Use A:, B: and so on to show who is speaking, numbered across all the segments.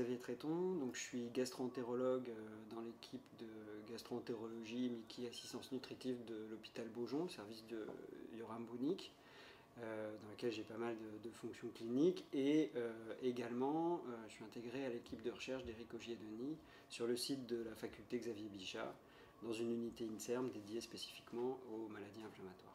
A: Xavier Tréton, je suis gastroentérologue dans l'équipe de gastroentérologie Mickey Assistance Nutritive de l'hôpital Beaujon, service de Yoram Bounik. dans lequel j'ai pas mal de, fonctions cliniques et également je suis intégré à l'équipe de recherche d'Éric Augier-Denis sur le site de la faculté Xavier Bichat dans une unité INSERM dédiée spécifiquement aux maladies inflammatoires.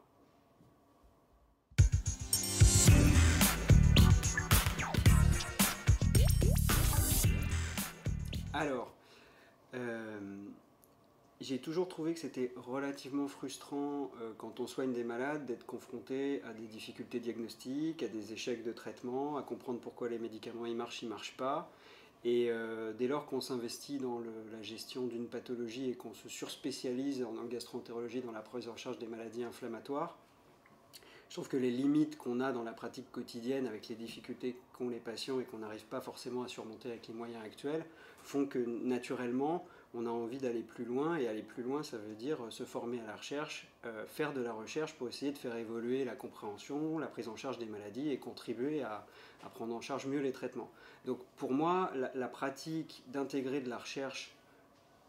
A: Alors, euh, j'ai toujours trouvé que c'était relativement frustrant euh, quand on soigne des malades d'être confronté à des difficultés diagnostiques, à des échecs de traitement, à comprendre pourquoi les médicaments marchent, ils marchent pas. Et euh, dès lors qu'on s'investit dans la gestion d'une pathologie et qu'on se surspécialise en, gastroentérologie dans la prise en charge des maladies inflammatoires, trouve que les limites qu'on a dans la pratique quotidienne avec les difficultés qu'ont les patients et qu'on n'arrive pas forcément à surmonter avec les moyens actuels font que naturellement on a envie d'aller plus loin et aller plus loin ça veut dire se former à la recherche, euh, faire de la recherche pour essayer de faire évoluer la compréhension, la prise en charge des maladies et contribuer à, prendre en charge mieux les traitements. Donc pour moi la, pratique d'intégrer de la recherche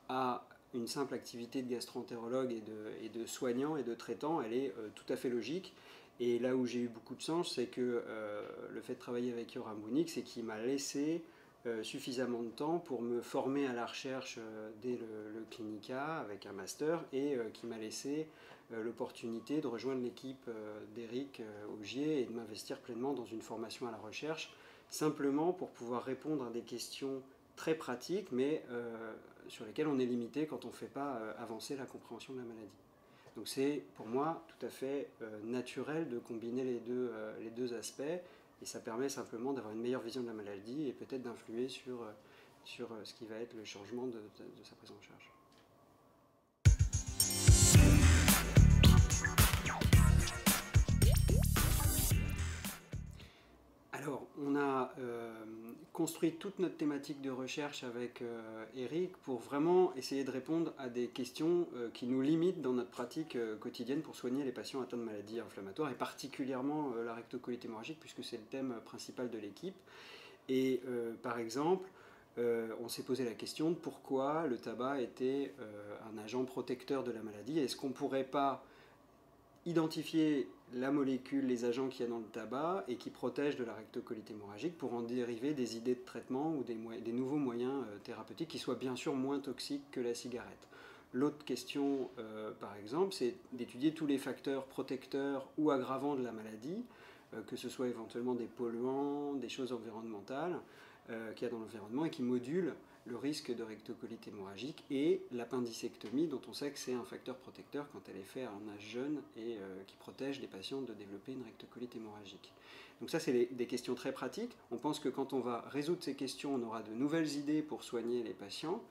A: à une simple activité de gastroentérologue et de, et de soignant et de traitant, elle est euh, tout à fait logique et là où j'ai eu beaucoup de sens, c'est que euh, le fait de travailler avec Yoram Bounik, c'est qu'il m'a laissé euh, suffisamment de temps pour me former à la recherche euh, dès le, clinica avec un master et qui m'a laissé l'opportunité de rejoindre l'équipe d'Éric Augier et de m'investir pleinement dans une formation à la recherche, simplement pour pouvoir répondre à des questions très pratiques, mais sur lesquelles on est limité quand on ne fait pas avancer la compréhension de la maladie. Donc c'est pour moi tout à fait euh, naturel de combiner les deux, euh, les deux aspects et ça permet simplement d'avoir une meilleure vision de la maladie et peut-être d'influer sur, euh, sur ce qui va être le changement de sa prise en charge. Construit toute notre thématique de recherche avec euh, Eric pour vraiment essayer de répondre à des questions euh, qui nous limitent dans notre pratique quotidienne pour soigner les patients atteints de maladies inflammatoires et particulièrement la rectocolite hémorragique puisque c'est le thème principal de l'équipe. Et par exemple, on s'est posé la question de pourquoi le tabac était un agent protecteur de la maladie. Est-ce qu'on ne pourrait pas identifier la molécule, les agents qu'il y a dans le tabac et qui protègent de la rectocolite hémorragique pour en dériver des idées de traitement ou des, nouveaux moyens euh, thérapeutiques qui soient bien sûr moins toxiques que la cigarette. L'autre question, euh, par exemple, c'est d'étudier tous les facteurs protecteurs ou aggravants de la maladie, euh, que ce soit éventuellement des polluants, des choses environnementales qu'il y a dans l'environnement et qui modulent le risque de rectocolite hémorragique et l'appendicectomie dont on sait que c'est un facteur protecteur quand elle est faite en âge jeune et euh, qui protège les patients de développer une rectocolite hémorragique. Donc ça c'est des questions très pratiques. On pense que quand on va résoudre ces questions, on aura de nouvelles idées pour soigner les patients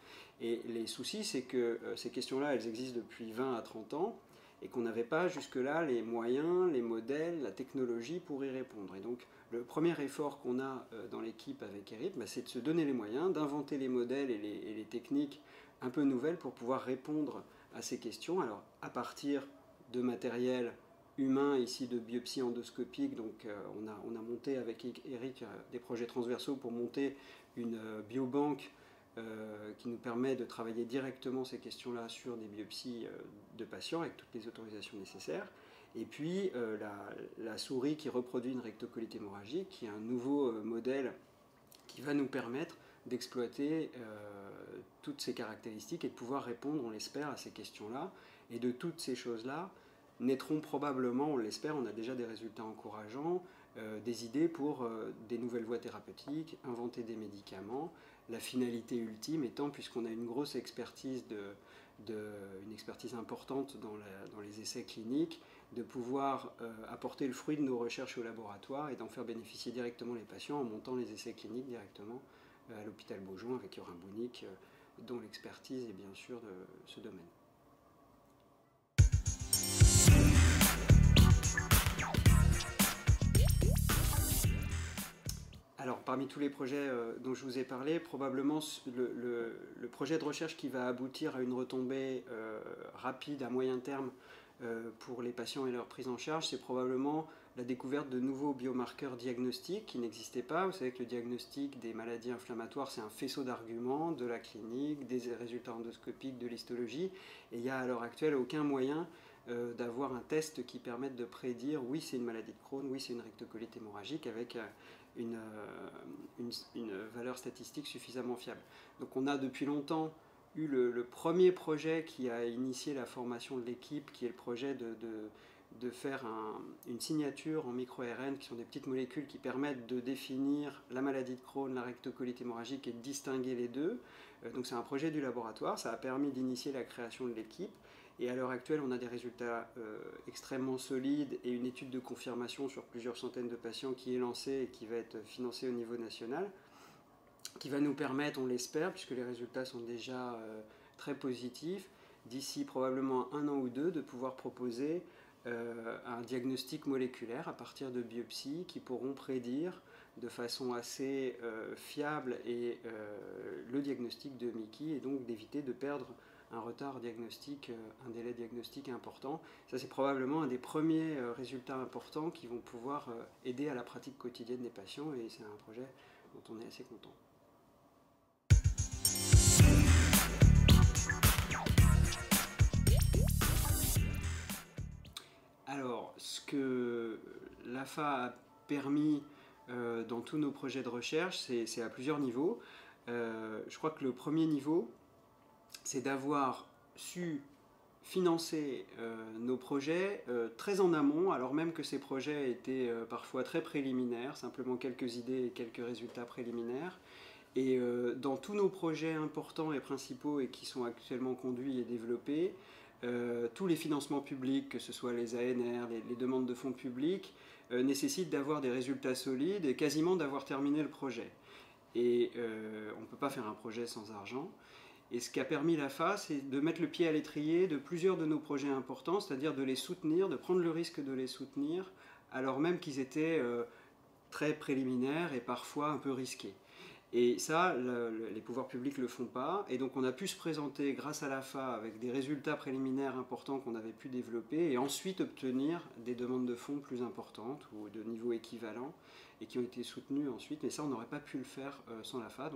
A: et les soucis c'est que euh, ces questions-là elles existent depuis 20 à 30 ans et qu'on n'avait pas jusque-là les moyens, les modèles, la technologie pour y répondre. Et donc le premier effort qu'on a euh, dans l'équipe avec Eric, bah, c'est de se donner les moyens, d'inventer les modèles et les, techniques un peu nouvelles pour pouvoir répondre à ces questions. Alors à partir de matériel humain ici de biopsie endoscopique. Donc euh, on, a, on, a, monté avec Eric euh, des projets transversaux pour monter une biobanque euh, qui nous permet de travailler directement ces questions-là sur des biopsies de patients avec toutes les autorisations nécessaires. Et puis euh, la, souris qui reproduit une rectocolite hémorragique, qui est un nouveau modèle qui va nous permettre d'exploiter toutes ces caractéristiques et de pouvoir répondre, on l'espère, à ces questions-là. Et de toutes ces choses-là, naîtront probablement, on l'espère, on a déjà des résultats encourageants, euh, des idées pour euh, des nouvelles voies thérapeutiques, inventer des médicaments. La finalité ultime étant, puisqu'on a une grosse expertise, une expertise importante dans, les essais cliniques, de pouvoir euh, apporter le fruit de nos recherches au laboratoire et d'en faire bénéficier directement les patients en montant les essais cliniques directement à l'hôpital Beaujon avec Yorin Bounik, dont l'expertise est bien sûr de ce domaine. Alors, parmi tous les projets euh, dont je vous ai parlé, probablement le, projet de recherche qui va aboutir à une retombée euh, rapide à moyen terme euh, pour les patients et leur prise en charge, c'est probablement la découverte de nouveaux biomarqueurs diagnostiques qui n'existaient pas. Vous savez que le diagnostic des maladies inflammatoires, c'est un faisceau d'arguments de la clinique, des résultats endoscopiques, de l'histologie. Et il n'y a à l'heure actuelle aucun moyen euh, d'avoir un test qui permette de prédire oui, c'est une maladie de Crohn, oui, c'est une rectocolite hémorragique avec euh, une, valeur statistique suffisamment fiable. Donc on a depuis longtemps eu le, premier projet qui a initié la formation de l'équipe, qui est le projet de, de faire une signature en micro-RN, qui sont des petites molécules qui permettent de définir la maladie de Crohn, la rectocolite hémorragique et de distinguer les deux. Euh, donc c'est un projet du laboratoire, ça a permis d'initier la création de l'équipe. Et à l'heure actuelle, on a des résultats euh, extrêmement solides et une étude de confirmation sur plusieurs centaines de patients qui est lancée et qui va être financée au niveau national, qui va nous permettre, on l'espère, puisque les résultats sont déjà euh, très positifs, d'ici probablement un an ou deux, de pouvoir proposer euh, un diagnostic moléculaire à partir de biopsies qui pourront prédire de façon assez euh, fiable le diagnostic de Mickey et donc d'éviter de perdre un retard diagnostique, un délai diagnostique important. Ça c'est probablement un des premiers résultats importants qui vont pouvoir aider à la pratique quotidienne des patients et c'est un projet dont on est assez content. A permis euh, dans tous nos projets de recherche, c'est à plusieurs niveaux. Euh, je crois que le premier niveau, c'est d'avoir su financer euh, nos projets très en amont, alors même que ces projets étaient parfois très préliminaires, simplement quelques idées et quelques résultats préliminaires. Et dans tous nos projets importants et principaux et qui sont actuellement conduits et développés, euh, tous les financements publics, que ce soit les ANR, les, demandes de fonds publics, euh, nécessitent d'avoir des résultats solides et quasiment d'avoir terminé le projet. Et euh, on ne peut pas faire un projet sans argent. Et ce qui a permis la FA, c'est de mettre le pied à l'étrier de plusieurs de nos projets importants, c'est-à-dire de les soutenir, de prendre le risque de les soutenir, alors même qu'ils étaient très préliminaires et parfois un peu risqués. Et ça, les pouvoirs publics ne le font pas. Et donc on a pu se présenter grâce à l'AFA avec des résultats préliminaires importants qu'on avait pu développer et ensuite obtenir des demandes de fonds plus importantes ou de niveau équivalent et qui ont été soutenues ensuite. Mais ça, on n'aurait pas pu le faire euh, sans l'AFA.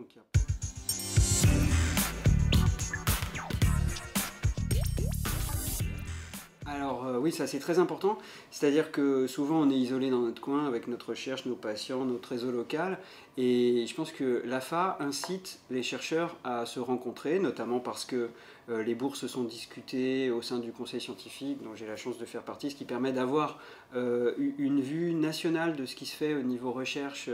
A: Alors euh, oui, ça c'est très important. C'est-à-dire que souvent on est isolé dans notre coin avec notre recherche, nos patients, notre réseau local. Et je pense que l'AFA incite les chercheurs à se rencontrer, notamment parce que les bourses sont discutées au sein du conseil scientifique, dont j'ai la chance de faire partie, ce qui permet d'avoir euh, une vue nationale de ce qui se fait au niveau recherche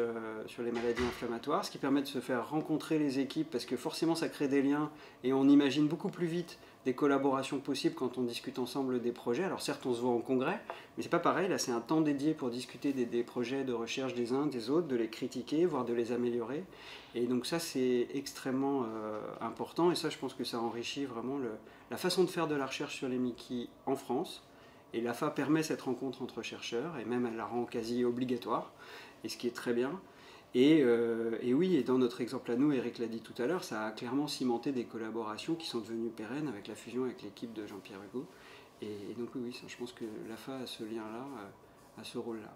A: sur les maladies inflammatoires, ce qui permet de se faire rencontrer les équipes, parce que forcément ça crée des liens et on imagine beaucoup plus vite des collaborations possibles quand on discute ensemble des projets. Alors certes, on se voit en congrès, mais c'est pas pareil. Là, c'est un temps dédié pour discuter des, projets de recherche des uns, des autres, de les critiquer, voire de les améliorer. Et donc ça, c'est extrêmement euh, important. Et ça, je pense que ça enrichit vraiment la façon de faire de la recherche sur les Mickey en France. Et l'AFA permet cette rencontre entre chercheurs, et même elle la rend quasi obligatoire, et ce qui est très bien. Euh, et, oui, et dans notre exemple à nous, Eric l'a dit tout à l'heure, ça a clairement cimenté des collaborations qui sont devenues pérennes avec la fusion avec l'équipe de Jean-Pierre Hugo. Et, donc oui, je pense que l'AFA a ce lien-là, euh, a ce rôle-là.